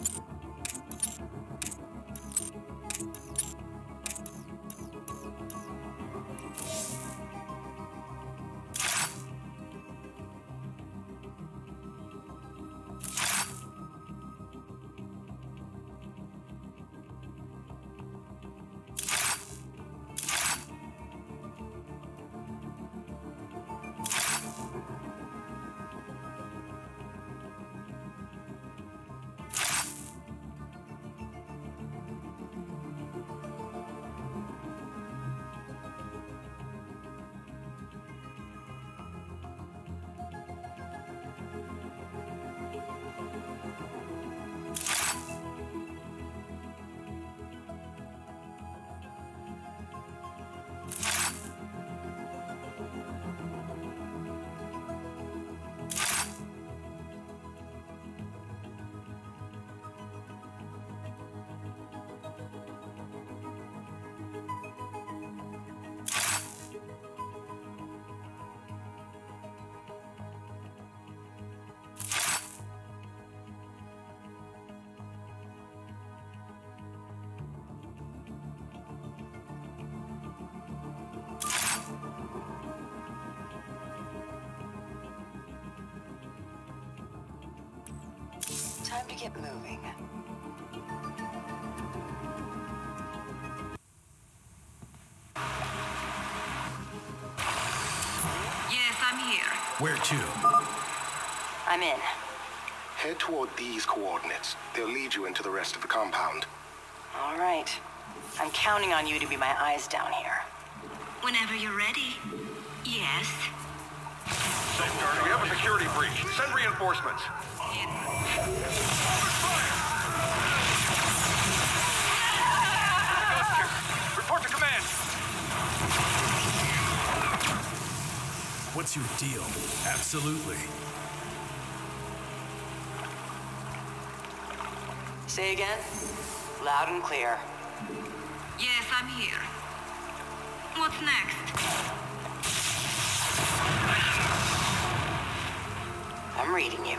Time to get moving. Yes, I'm here. Where to? I'm in. Head toward these coordinates. They'll lead you into the rest of the compound. All right. I'm counting on you to be my eyes down here. Whenever you're ready. Yes. Safeguard, we have a security breach. Send reinforcements. Report to command. What's your deal? Absolutely. Say again? Loud and clear. Yes, I'm here. What's next? I'm reading you.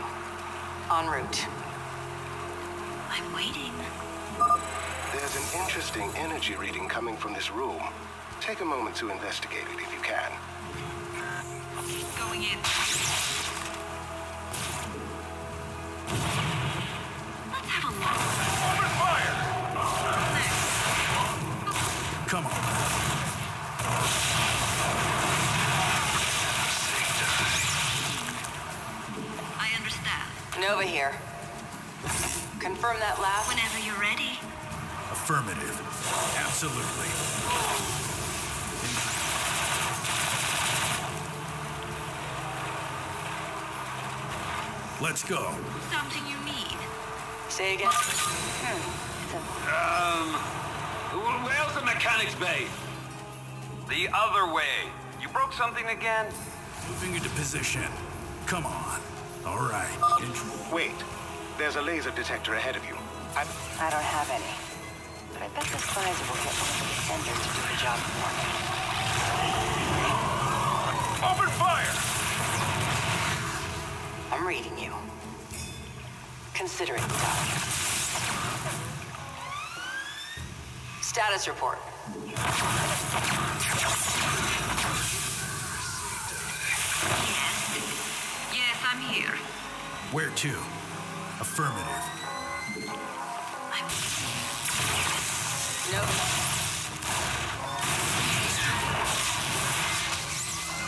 En route. I'm waiting. There's an interesting energy reading coming from this room. Take a moment to investigate it if you can. Going in. Nova here. Confirm that last. Whenever you're ready. Affirmative. Absolutely. Let's go. Something you need. Say again? Hmm. Um, where's the mechanics bay? The other way. You broke something again? Moving into position. Come on. All right. Intro. Wait. There's a laser detector ahead of you. I... I don't have any. But I bet the Sizer will get one of the defenders to do the job for me. Open fire! I'm reading you. Consider it done. Status report. Yes. Yes, I'm here. Where to? Affirmative. I'm Nope.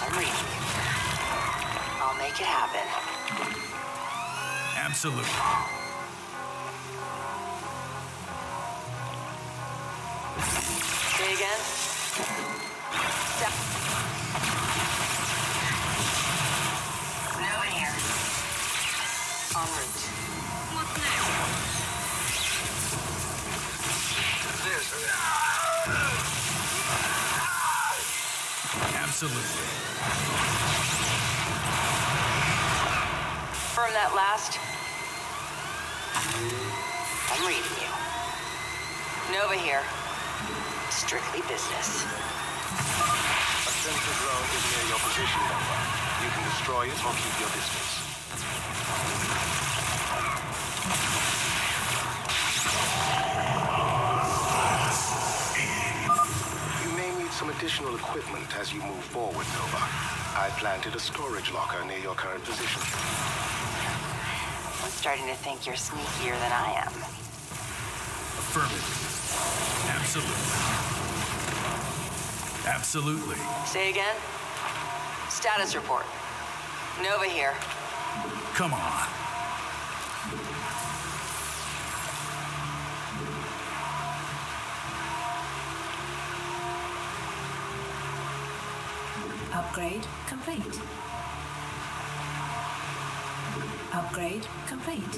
I'm reading you. I'll make it happen. Absolutely. Say again? Sta- Nova here. En route. What's next? This. Absolutely. Confirm that last. I'm reading you. Nova here. Strictly business. A sensor drone is near your position, Nova. You can destroy it or keep your distance additional equipment as you move forward, Nova. I planted a storage locker near your current position. I'm starting to think you're sneakier than I am. Affirmative. Absolutely. Absolutely. Say again? Status report. Nova here. Come on. Upgrade complete. Upgrade complete.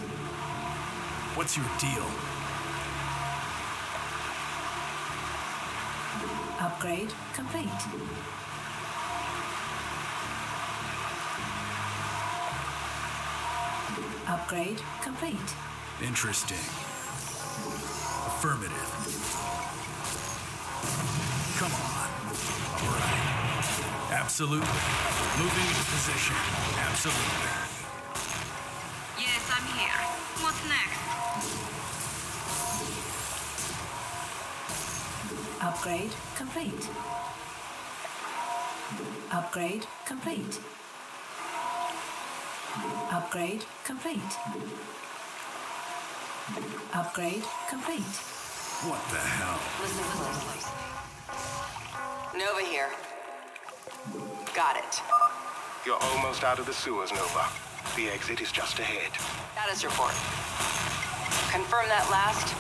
What's your deal? Upgrade complete. Upgrade complete. Interesting. Affirmative. Come on. All right. Absolutely. Moving into position. Absolutely. Yes, I'm here. What's next? Upgrade complete. Upgrade complete. Upgrade complete. Upgrade complete. What the hell? Listen closely. Nova here. Got it. You're almost out of the sewers, Nova. The exit is just ahead. Status report. Confirm that last.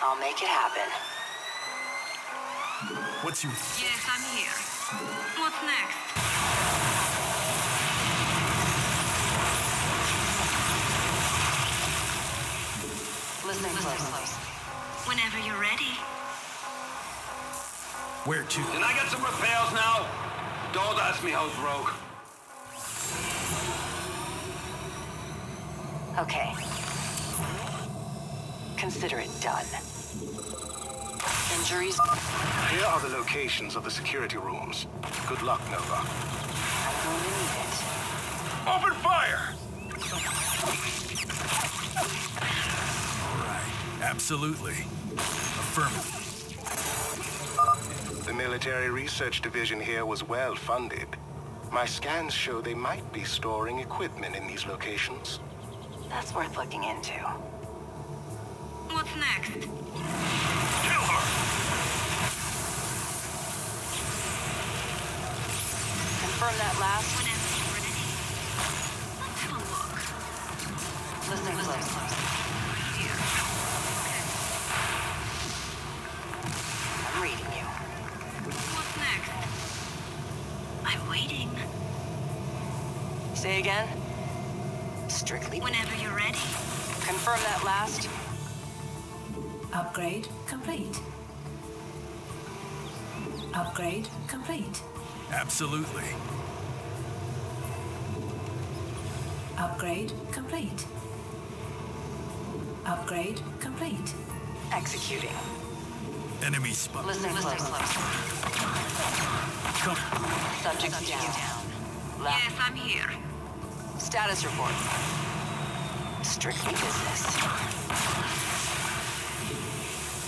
I'll make it happen. What's your... Yes, I'm here. What's next? Listen closely. Whenever you're ready. Where to? Can I get some repairs now? Don't ask me how it's broke. Okay. Consider it done. Injuries? Here are the locations of the security rooms. Good luck, Nova. I'm going to need it. Open fire! All right. Absolutely. Affirmative. The military research division here was well funded. My scans show they might be storing equipment in these locations. That's worth looking into. What's next? Kill her! Confirm that last. Whenever you're ready. Let's have a look. Listen closely. Here. I'm reading you. What's next? I'm waiting. Say again? Strictly. Whenever you're ready. Confirm that last. Upgrade complete. Upgrade complete. Absolutely. Upgrade complete. Upgrade complete. Executing. Enemy spot. Listen closely. Come. Subject down. Left. Yes, I'm here. Status report. Strictly business.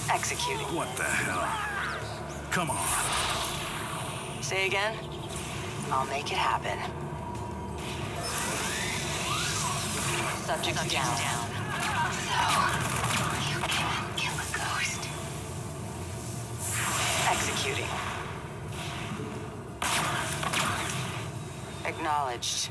Executing. What the hell? Come on. Say again? I'll make it happen. Subject down. down. So, you can't kill a ghost. Executing. Acknowledged.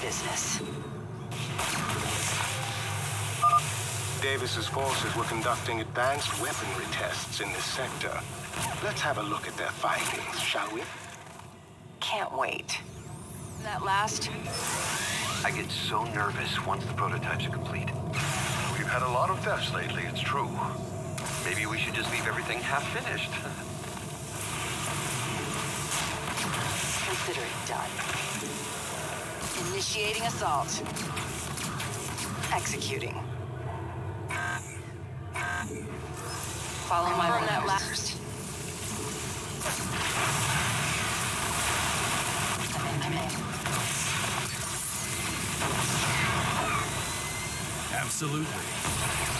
Business. Davis's forces were conducting advanced weaponry tests in this sector. Let's have a look at their findings, shall we? Can't wait. That last? I get so nervous once the prototypes are complete. We've had a lot of thefts lately, it's true. Maybe we should just leave everything half finished. Consider it done. Initiating assault. Executing. Follow my on that last. Absolutely.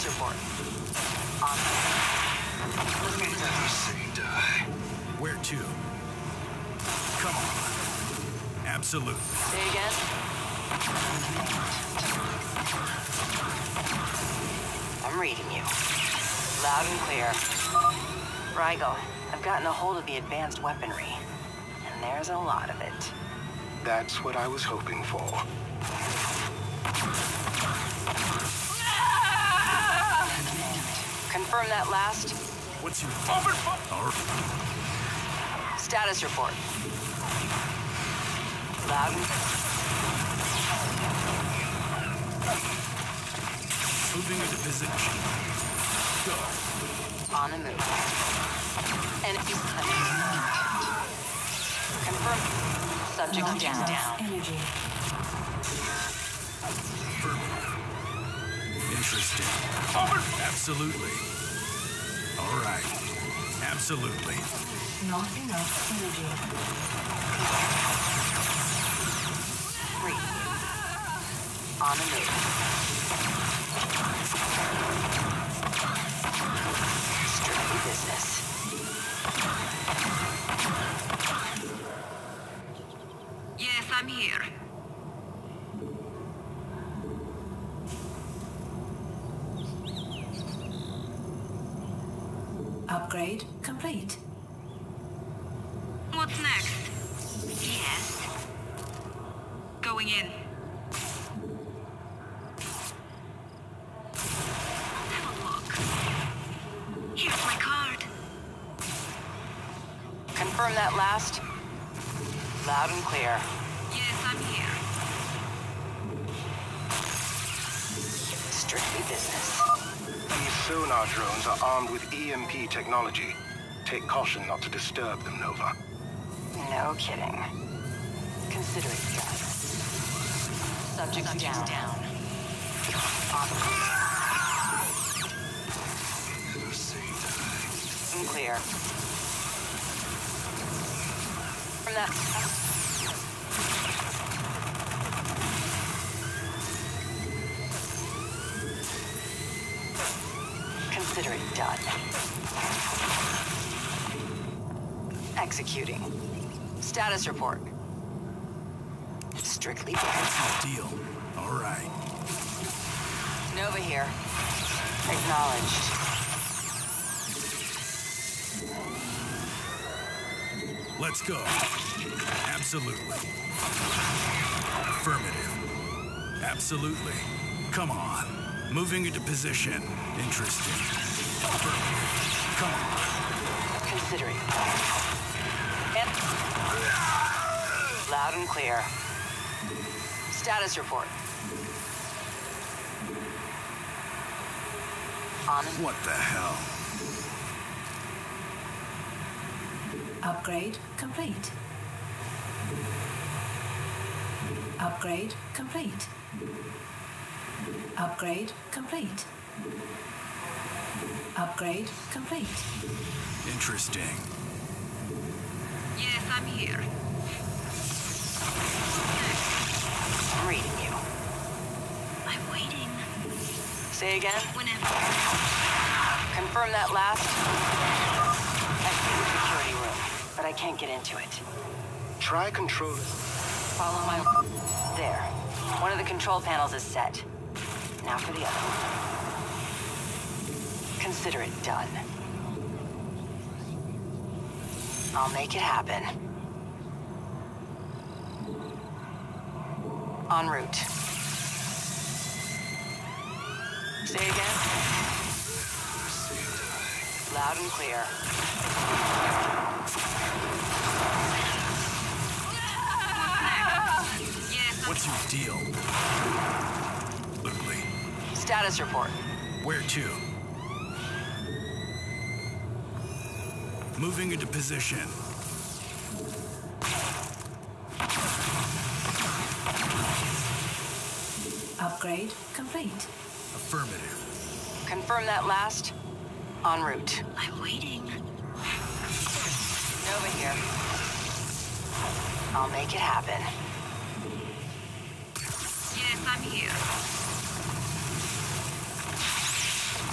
Status report. On. Listen close. Where to? Come on. Absolutely. Say again. I'm reading you. Loud and clear. Rigel, I've gotten a hold of the advanced weaponry. And there's a lot of it. That's what I was hoping for. Confirm that last. What's your... Open All right. Status report. Loud. Moving into position. Go. On the move. Enemy Confirm. Subject Launching down. off energy. Interesting. Absolutely. All right. Absolutely. Not enough energy. Three. On the move. Strictly business. Yes, I'm here. Upgrade complete. What's next? Yes. Going in. Have a look. Here's my card. Confirm that last. Loud and clear. Sonar drones are armed with EMP technology. Take caution not to disturb them, Nova. No kidding. Consider it done. Subject down. down. On. And clear. From that. Consider it done. Executing. Status report. Strictly business. Deal. All right. Nova here. Acknowledged. Let's go. Absolutely. Affirmative. Absolutely. Come on. Moving into position. Interesting. Affirmative. Come on. Considering. And... Loud and clear. Status report. On. What the hell? Upgrade complete. Upgrade complete. Upgrade complete. Upgrade complete. Interesting. Yes, I'm here. I'm reading you. I'm waiting. Say again? Whenever. Confirm that last. Exit the security room, but I can't get into it. Try control. Follow my... There. One of the control panels is set. Now for the other. Consider it done. I'll make it happen. En route. Say again? Loud and clear. What's your deal? Absolutely. Status report. Where to? Moving into position. Upgrade complete. Affirmative. Confirm that last. En route. I'm waiting. Nova here. I'll make it happen. Yes, I'm here.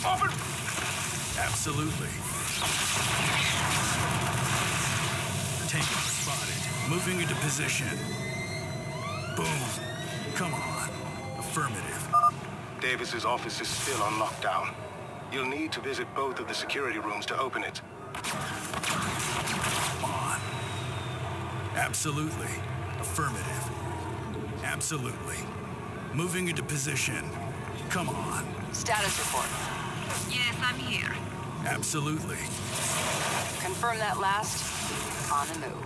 Open! Absolutely. Tango spotted. Moving into position. Boom. Come on. Affirmative. Davis's office is still on lockdown. You'll need to visit both of the security rooms to open it. Come on. Absolutely. Affirmative. Absolutely. Moving into position. Come on. Status report. Yes, I'm here. Absolutely. Confirm that last. On the move.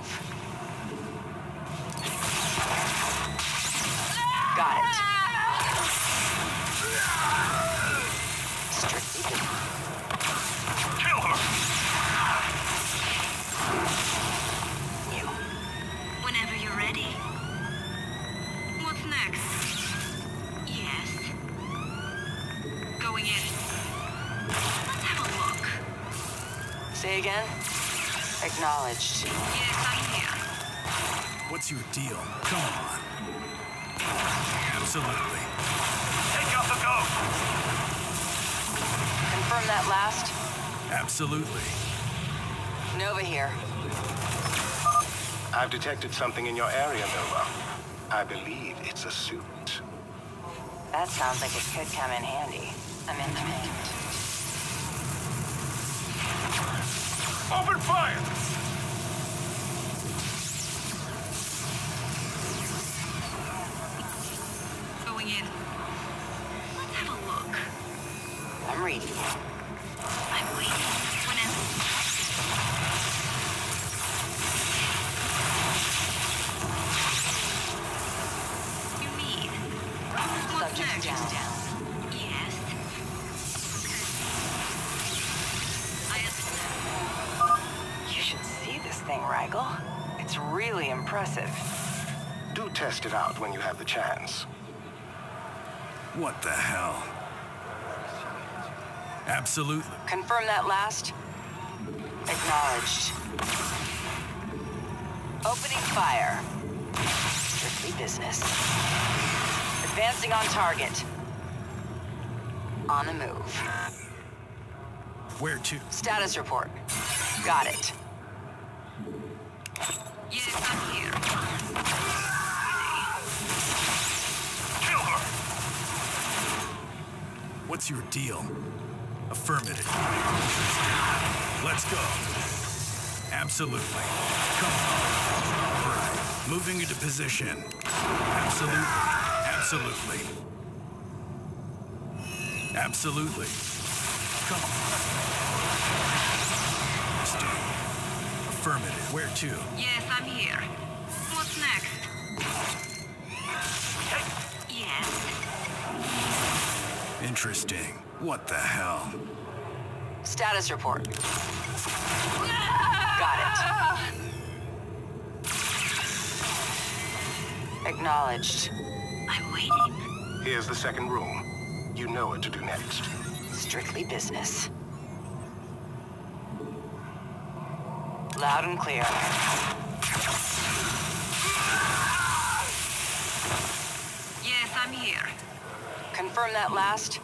Got it. Strictly business. Kill her! You. Whenever you're ready. What's next? Yes. Going in. Let's have a look. Say again? Acknowledged. Yes, I'm. What's your deal? Come on. Absolutely. Take out the ghost! Confirm that last. Absolutely. Nova here. I've detected something in your area, Nova. I believe it's a suit. That sounds like it could come in handy. I'm into it. Open fire! Going in. Let's have a look. I'm reading you. I'm waiting. Whenever. You mean? What's Subject next? down. Yes. I understand. You should see this thing, Rigel. It's really impressive. Do test it out when you have the chance. What the hell? Absolutely. Confirm that last. Acknowledged. Opening fire. Strictly business. Advancing on target. On the move. Where to? Status report. Got it. Yes, I'm here. Kill her! What's your deal? Affirmative. Let's go. Absolutely. Come on. Right. Moving into position. Absolutely. Absolutely. Absolutely. Come on. Stay. Affirmative. Where to? Yes, I'm here. What's next? Yes. Interesting. What the hell? Status report. Ah! Got it. Acknowledged. I'm waiting. Here's the second room. You know what to do next. Strictly business. Loud and clear. Yes, I'm here. Confirm that last.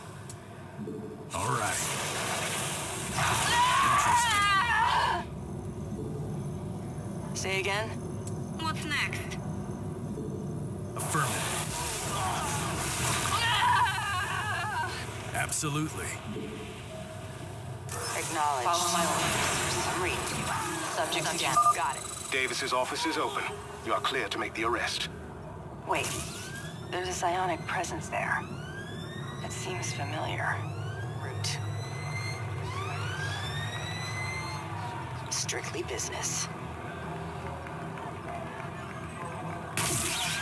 All right. Interesting. Say again. What's next? Affirmative. Absolutely. Acknowledged. Follow my orders. I'm reading you. Subject down. Got it. Davis's office is open. You are clear to make the arrest. Wait. There's a psionic presence there. It seems familiar. Root. Strictly business.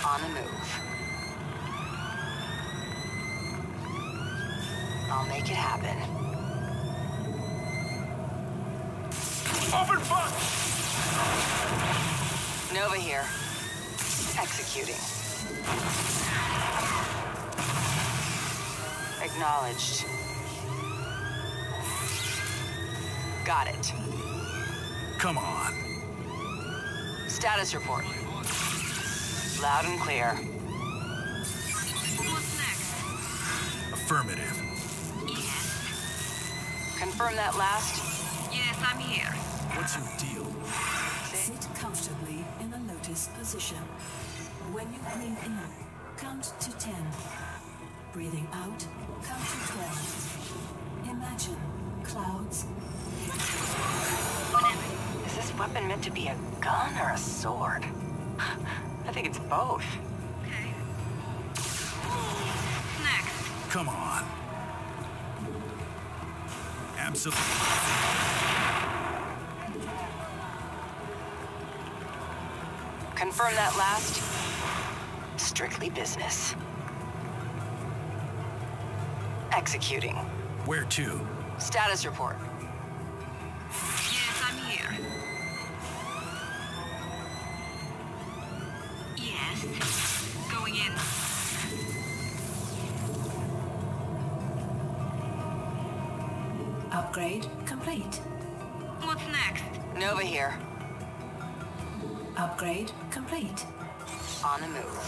On the move. I'll make it happen. Open fire! Nova here. Executing. Acknowledged. Got it. Come on. Status report. Loud and clear. What's next? Affirmative. Yes. Confirm that last. Yes, I'm here. What's your deal? Sit comfortably in a lotus position. When you breathe in, count to 10. Breathing out, count to 12. Imagine clouds. Is this weapon meant to be a gun or a sword? I think it's both. Okay. Next. Come on. Absolutely. Confirm that last. Strictly business. Executing. Where to? Status report. Upgrade complete. What's next? Nova here. Upgrade complete. On the move.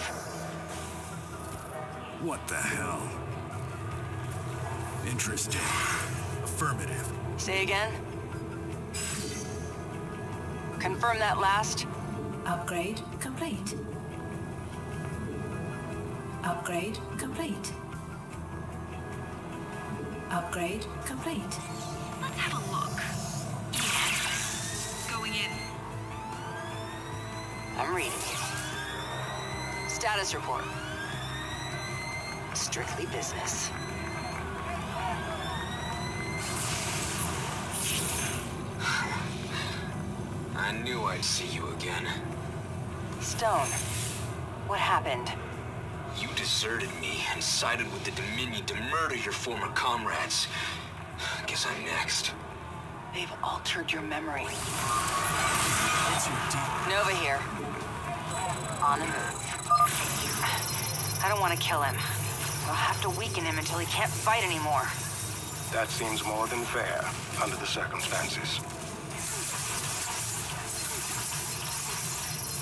What the hell? Interesting. Affirmative. Say again. Confirm that last. Upgrade complete. Upgrade complete. Upgrade complete. I'm reading you. Status report. Strictly business. I knew I'd see you again. Stone. What happened? You deserted me and sided with the Dominion to murder your former comrades. Guess I'm next. They've altered your memory. What's your deal? Nova here. On the move. I don't want to kill him. I'll have to weaken him until he can't fight anymore. That seems more than fair under the circumstances.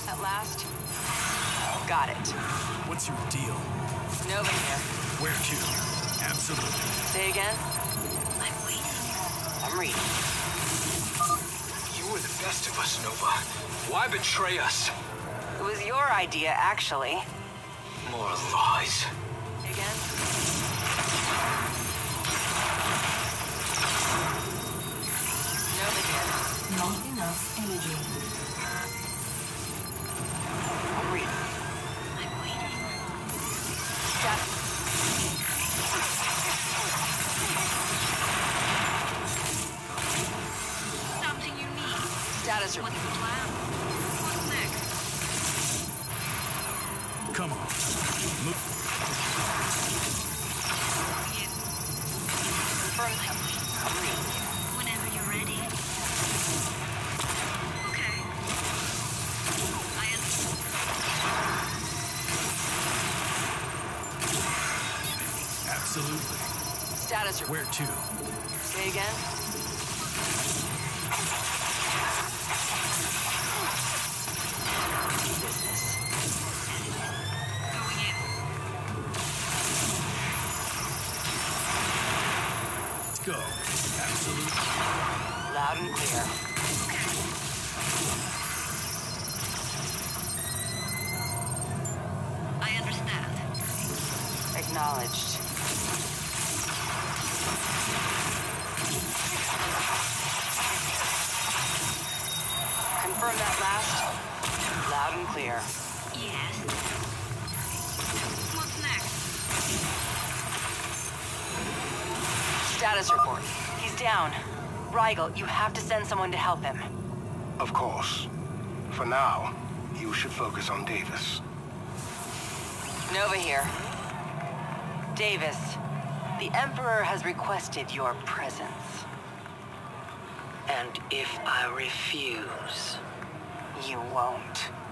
At last. Got it. What's your deal? Nova here. Where to? Absolutely. Say again. I'm waiting. I'm reading. You were the best of us, Nova. Why betray us? It was your idea, actually. More lies. Say again. Nova here. Not enough energy. I'm reading. I'm waiting. Stat- Something you need. What's the plan? What's next? Come on. Move. Yes. Confirm that. Whenever you're ready. Okay. I understand. Absolutely. Status report. Where to? Say again. Confirm that last. Loud and clear. Yes. What's next? Status report. He's down. Rigel, you have to send someone to help him. Of course. For now, you should focus on Davis. Nova here. Davis, the Emperor has requested your presence. And if I refuse, you won't.